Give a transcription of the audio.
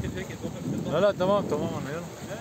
توقف لا لا تمام تمام يلا.